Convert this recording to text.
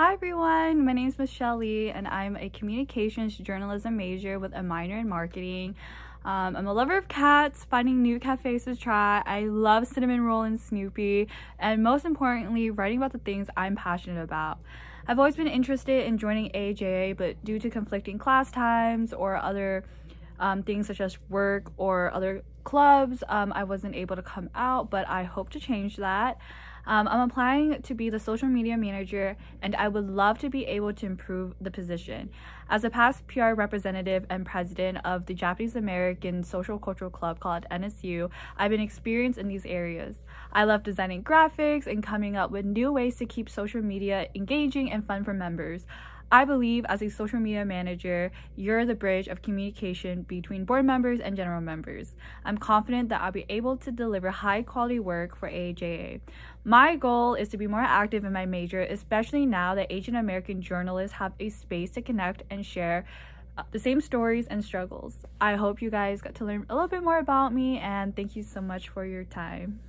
Hi everyone, my name is Michelle Le and I'm a communications journalism major with a minor in marketing. Um, I'm a lover of cats, finding new cafes to try. I love Cinnamoroll and Snoopy, and most importantly, writing about the things I'm passionate about. I've always been interested in joining AAJA, but due to conflicting class times or other um, things such as work or other clubs, um, I wasn't able to come out, but I hope to change that. Um, I'm applying to be the social media manager and I would love to be able to improve the position. As a past PR representative and president of the Japanese American Social Cultural Club called NSU, I've been experienced in these areas. I love designing graphics and coming up with new ways to keep social media engaging and fun for members. I believe as a social media manager, you're the bridge of communication between board members and general members. I'm confident that I'll be able to deliver high quality work for AAJA. My goal is to be more active in my major, especially now that Asian American journalists have a space to connect and share uh, the same stories and struggles. I hope you guys got to learn a little bit more about me and thank you so much for your time.